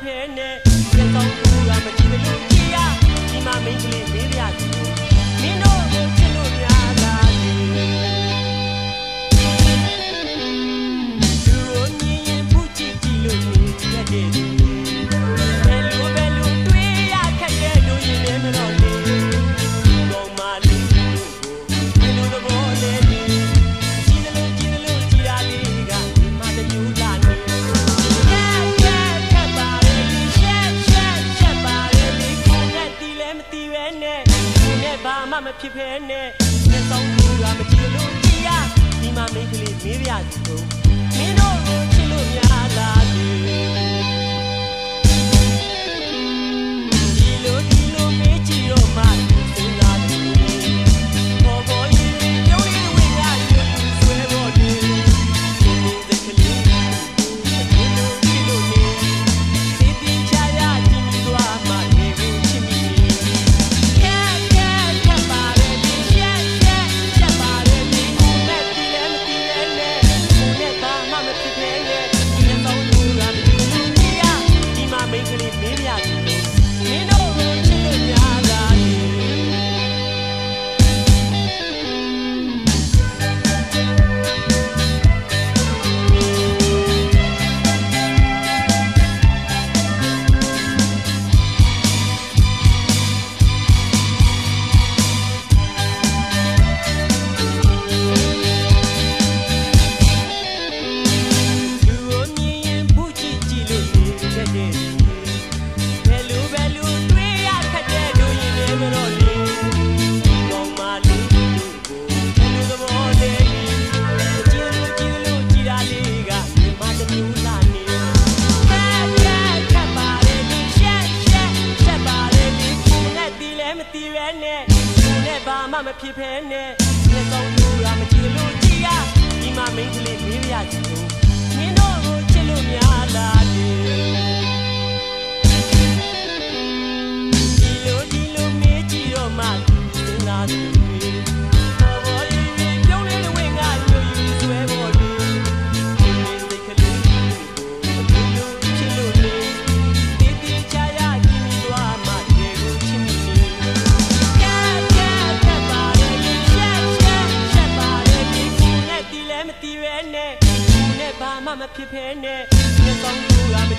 ဖဲနဲ့စက်ဆောင်ကူကမကြည့်လို့ကြည်ရဒီမှာမိန်းကလေးလေးပြ မဖြစ်ဖဲနဲ့မျက်စောင်းသူကမကြည့်လို့ကြည်ရဒီမှာမိန်းကလေးမေးပြစီတော့ မဖြစ်ဖဲနဲ့မျက်စောင်းလူရာမချင်လို့ကြည်ရဒီမှာမိန်းကလေးမေးရချင်ဘူးမင်းတို့ကိုချစ်လို့များလားဒီ မဖြစ်ဖဲနဲ့မျက်စောင်းတို့ကမ